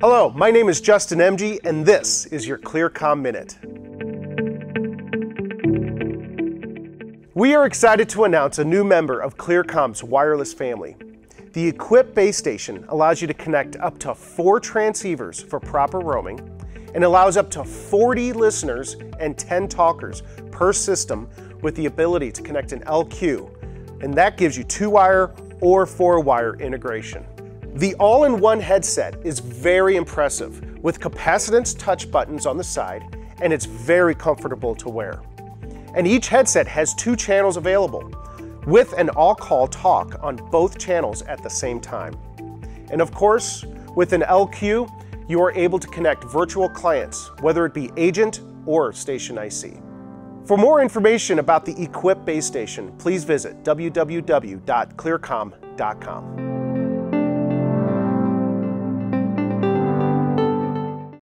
Hello, my name is Justin MG, and this is your Clear-Com Minute. We are excited to announce a new member of Clear-Com's wireless family. The EQUIP base station allows you to connect up to four transceivers for proper roaming and allows up to 40 listeners and 10 talkers per system with the ability to connect an LQ, and that gives you two wire or four wire integration. The all in one headset is very impressive with capacitance touch buttons on the side, and it's very comfortable to wear. And each headset has two channels available with an all call talk on both channels at the same time. And of course, with an LQ, you are able to connect virtual clients, whether it be agent or station IC. For more information about the EQUIP base station, please visit www.clearcom.com.